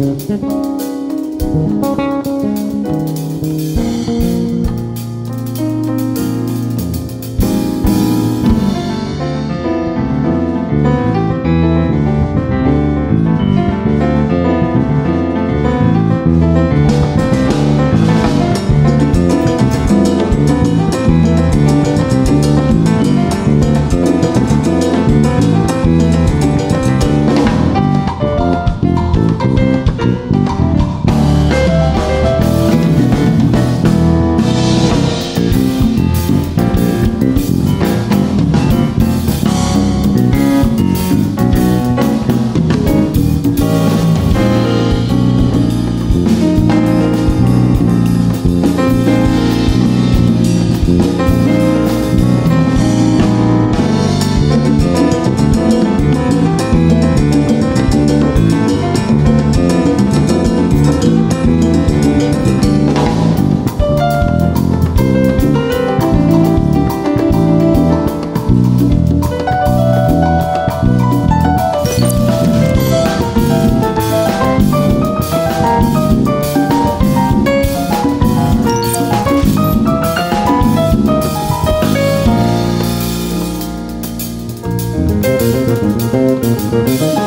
thank you Música